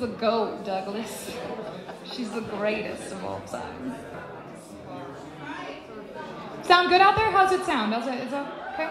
The GOAT, Douglas. She's the greatest of all time. Sound good out there? How's it sound? Is it, is it okay?